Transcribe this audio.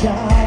child.